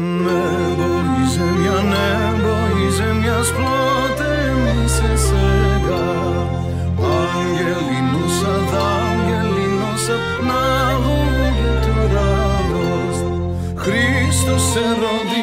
Небо и земја, небо и земја сплотени се сега. Ангели носат, ангели носат на луѓето радост. Христос се роди,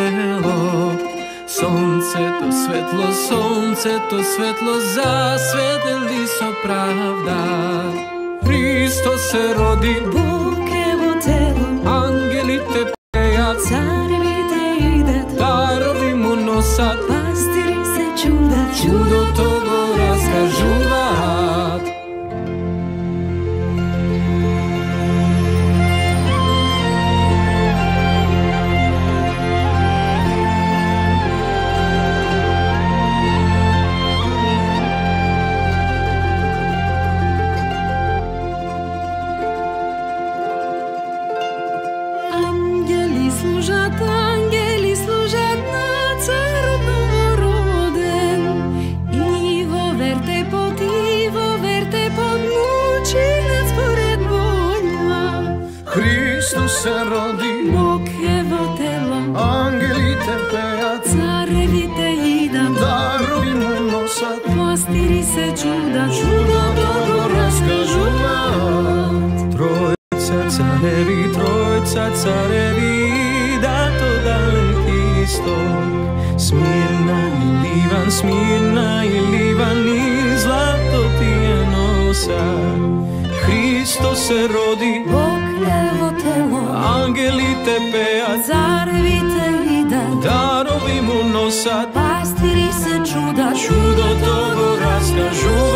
светло, сонцето светло засветели со правда. Христос се роди, Бог е во тело, ангелите служат, ангели служат на царот новороден. И во вертепот, и во вертепот мученец според воља. Христос се роди, Бог е во тело, ангелите пеат, царевите идат, дарови му носат, пастири се чудат, чудото istok Smirna je divan, smirna je divan I zlato ti je nosa. Hristo se rodi. Bog evo telo Angeli te peja Zarvite i da Darovi mu nosa. Pastiri se čuda. Čudo togo raskažu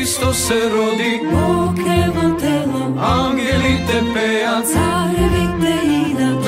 Христос се роди, во тело, ангелите пеат, царевите идат,